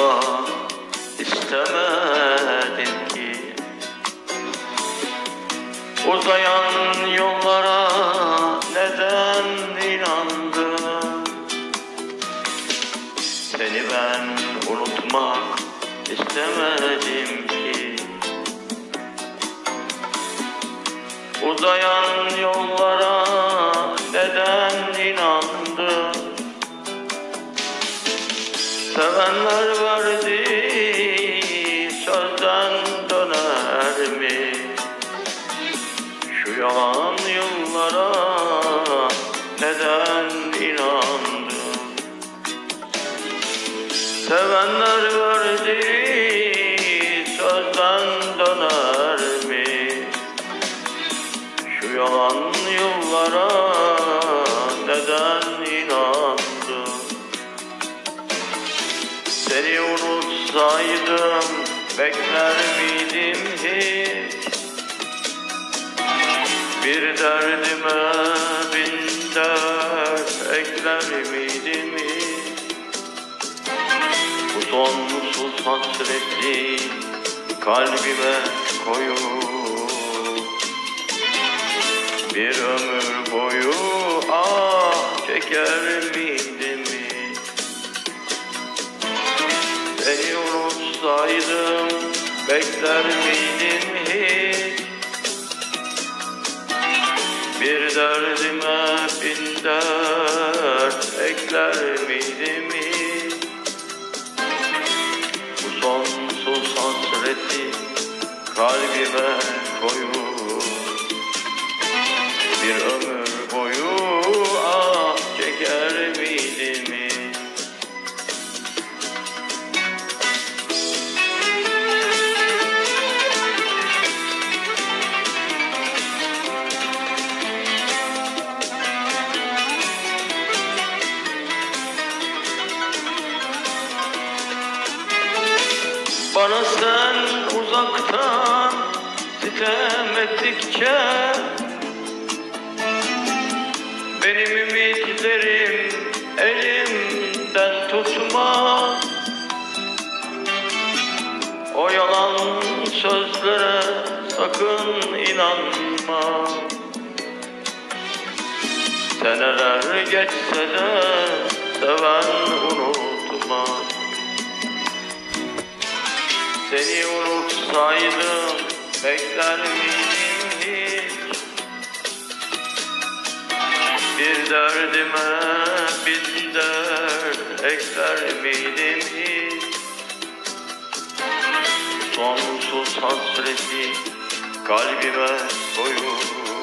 unutmak istemedim ki. Uzayan yollara neden inandın? Seni ben unutmak istemedim ki. Uzayan yollara Sevenler verdi sözden döner mi? Şu yalan yıllara neden inandın? Sevenler verdi sözden döner mi? Şu yalan yıllara unutsaydım bekler miydim hiç? Bir derdime bin dert ekler miydim hiç? Bu sonsuz hasreti kalbime koyup Bir ömür boyu ah çeker unutsaydım bekler miydim hiç? Bir derdime bin dert ekler miydim hiç? Bu sonsuz hasreti kalbime koyup Bir ömür Bana sen uzaktan sitem ettikçe Benim ümitlerim elimden tutmaz O yalan sözlere sakın inanma. Seneler geçse de unutsaydım bekler miydim hiç? Bir derdime bin dert ekler miydim hiç? Sonsuz hasreti kalbime koyup